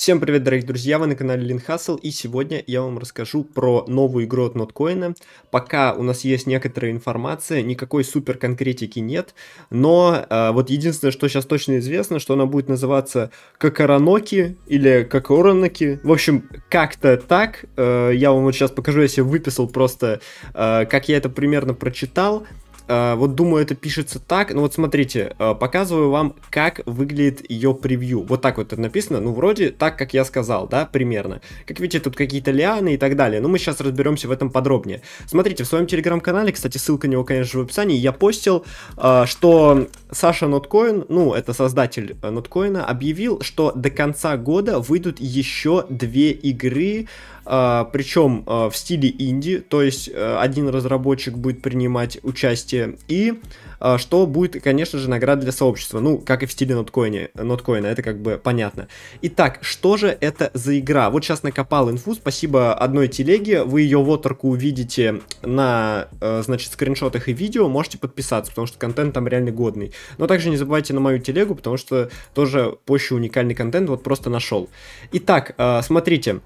Всем привет, дорогие друзья, вы на канале Лин Хасл, и сегодня я вам расскажу про новую игру от Notcoin. Пока у нас есть некоторая информация, никакой супер конкретики нет, но э, вот единственное, что сейчас точно известно, что она будет называться Кокороноки или Кокороноки. В общем, как-то так. Э, я вам вот сейчас покажу, я себе выписал просто, э, как я это примерно прочитал. Uh, вот думаю, это пишется так. Ну вот смотрите, uh, показываю вам, как выглядит ее превью. Вот так вот это написано. Ну вроде так, как я сказал, да, примерно. Как видите, тут какие-то лианы и так далее. Но мы сейчас разберемся в этом подробнее. Смотрите, в своем телеграм-канале, кстати, ссылка на него, конечно же, в описании, я постил, uh, что Саша Ноткоин, ну это создатель Ноткоина, объявил, что до конца года выйдут еще две игры, а, причем а, в стиле инди, то есть э, один разработчик будет принимать участие и а, что будет, конечно же, награда для сообщества, ну, как и в стиле ноткоина, ноткоина это как бы понятно. Итак, что же это за игра? Вот сейчас накопал инфу, спасибо одной телеге, вы ее вотерку увидите на, э, значит, скриншотах и видео, можете подписаться, потому что контент там реально годный. Но также не забывайте на мою телегу, потому что тоже позже уникальный контент вот просто нашел. Итак, э, смотрите,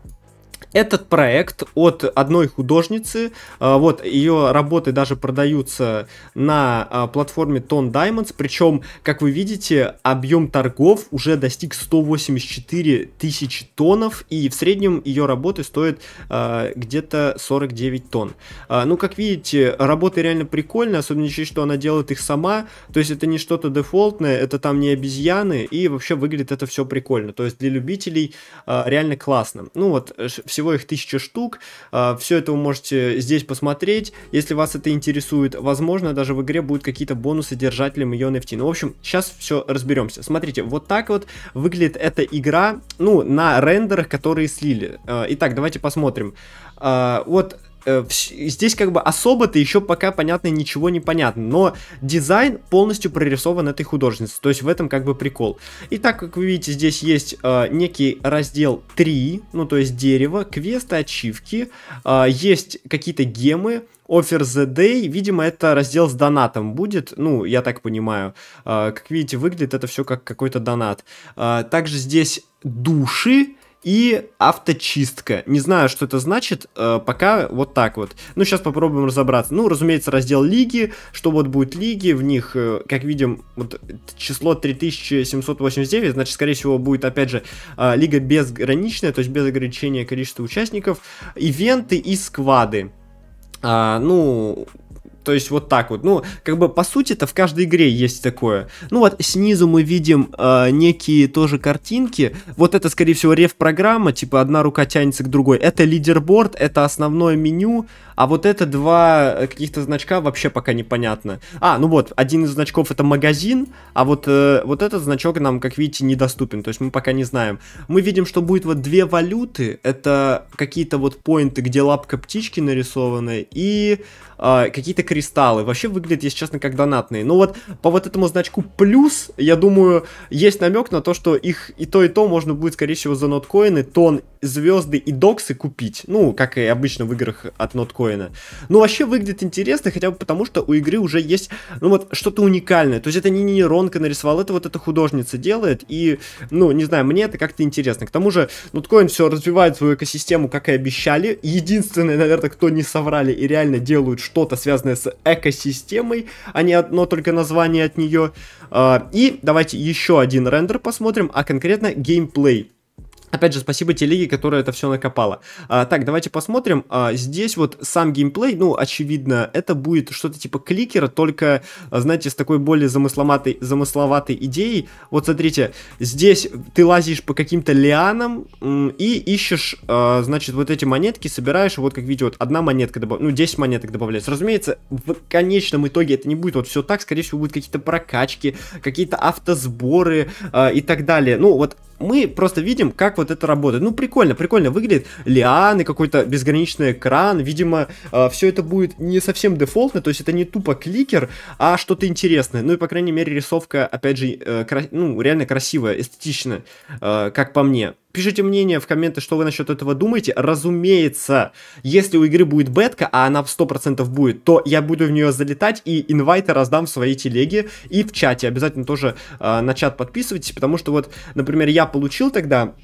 этот проект от одной художницы, а, вот ее работы даже продаются на а, платформе Ton Diamonds, причем, как вы видите, объем торгов уже достиг 184 тысячи тоннов, и в среднем ее работы стоят а, где-то 49 тонн. Ну, как видите, работы реально прикольные, особенно еще, что она делает их сама, то есть это не что-то дефолтное, это там не обезьяны, и вообще выглядит это все прикольно, то есть для любителей реально классно. Ну вот, всего всего их тысяча штук. А, Все это вы можете здесь посмотреть. Если вас это интересует, возможно, даже в игре будут какие-то бонусы держателям ее NFT. Ну, в общем, сейчас все разберемся. Смотрите, вот так вот выглядит эта игра, ну, на рендерах, которые слили. А, итак, давайте посмотрим. А, вот здесь как бы особо-то еще пока понятно ничего не понятно, но дизайн полностью прорисован этой художницей, то есть в этом как бы прикол. И так как вы видите, здесь есть э, некий раздел 3, ну то есть дерево, квесты, ачивки, э, есть какие-то гемы, Offer the Day, видимо, это раздел с донатом будет, ну, я так понимаю. Э, как видите, выглядит это все как какой-то донат. Э, также здесь души, и авточистка. Не знаю, что это значит, э, пока вот так вот. Ну, сейчас попробуем разобраться. Ну, разумеется, раздел лиги, что вот будет лиги, в них, э, как видим, вот число 3789, значит, скорее всего, будет, опять же, э, лига безграничная, то есть без ограничения количества участников, ивенты и сквады. А, ну, то есть вот так вот. Ну, как бы по сути-то в каждой игре есть такое. Ну вот снизу мы видим э, некие тоже картинки. Вот это, скорее всего, реф-программа, типа одна рука тянется к другой. Это лидерборд, это основное меню, а вот это два э, каких-то значка вообще пока непонятно. А, ну вот, один из значков это магазин, а вот, э, вот этот значок нам, как видите, недоступен. То есть мы пока не знаем. Мы видим, что будет вот две валюты. Это какие-то вот поинты, где лапка птички нарисованы, и э, какие-то кристаллы. Вообще выглядит, если честно, как донатные. Но вот по вот этому значку плюс, я думаю, есть намек на то, что их и то, и то можно будет, скорее всего, за ноткоины, тон, звезды и доксы купить. Ну, как и обычно в играх от ноткоина. Ну, вообще выглядит интересно, хотя бы потому, что у игры уже есть, ну, вот, что-то уникальное. То есть это не нейронка нарисовал, это вот эта художница делает, и, ну, не знаю, мне это как-то интересно. К тому же, Ноткоин все развивает свою экосистему, как и обещали. Единственное, наверное, кто не соврали и реально делают что-то связанное с экосистемой, а не одно только название от нее. А, и давайте еще один рендер посмотрим, а конкретно геймплей. Опять же, спасибо телеге, которая это все накопала. А, так, давайте посмотрим. А, здесь вот сам геймплей, ну, очевидно, это будет что-то типа кликера, только, а, знаете, с такой более замысловатой, замысловатой идеей. Вот смотрите, здесь ты лазишь по каким-то лианам и ищешь, а, значит, вот эти монетки, собираешь, вот как видите, вот одна монетка, добав... ну, 10 монеток добавляется. Разумеется, в конечном итоге это не будет вот все так, скорее всего, будут какие-то прокачки, какие-то автосборы а, и так далее. Ну, вот мы просто видим, как вот это работает. Ну, прикольно, прикольно выглядит. Лианы, какой-то безграничный экран. Видимо, э, все это будет не совсем дефолтно, то есть это не тупо кликер, а что-то интересное. Ну и, по крайней мере, рисовка, опять же, э, кра- ну, реально красивая, эстетичная, э, как по мне. Пишите мнение в комменты, что вы насчет этого думаете. Разумеется, если у игры будет бетка, а она в 100% будет, то я буду в нее залетать и инвайты раздам в своей телеге и в чате. Обязательно тоже э, на чат подписывайтесь, потому что вот, например, я получил тогда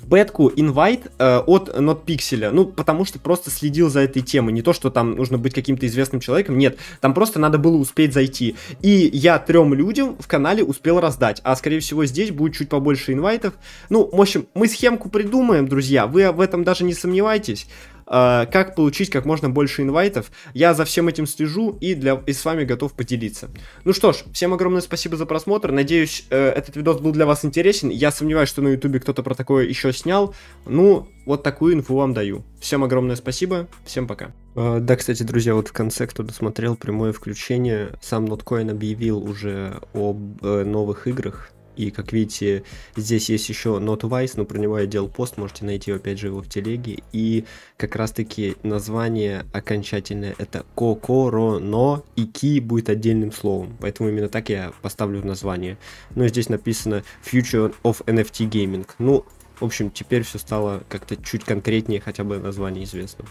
в бетку инвайт э, от NotPixel, ну, потому что просто следил за этой темой, не то, что там нужно быть каким-то известным человеком, нет, там просто надо было успеть зайти, и я трем людям в канале успел раздать, а, скорее всего, здесь будет чуть побольше инвайтов, ну, в общем, мы схемку придумаем, друзья, вы в этом даже не сомневайтесь, как получить как можно больше инвайтов. Я за всем этим слежу и, для, и с вами готов поделиться. Ну что ж, всем огромное спасибо за просмотр. Надеюсь, э, этот видос был для вас интересен. Я сомневаюсь, что на ютубе кто-то про такое еще снял. Ну, вот такую инфу вам даю. Всем огромное спасибо, всем пока. Э, да, кстати, друзья, вот в конце, кто досмотрел прямое включение, сам Ноткоин объявил уже об э, новых играх и как видите, здесь есть еще NotWise, но про него я делал пост, можете найти опять же его в телеге. И как раз таки название окончательное это Kokoro, и Ки будет отдельным словом. Поэтому именно так я поставлю название. Ну и здесь написано Future of NFT Gaming. Ну, в общем, теперь все стало как-то чуть конкретнее, хотя бы название известно.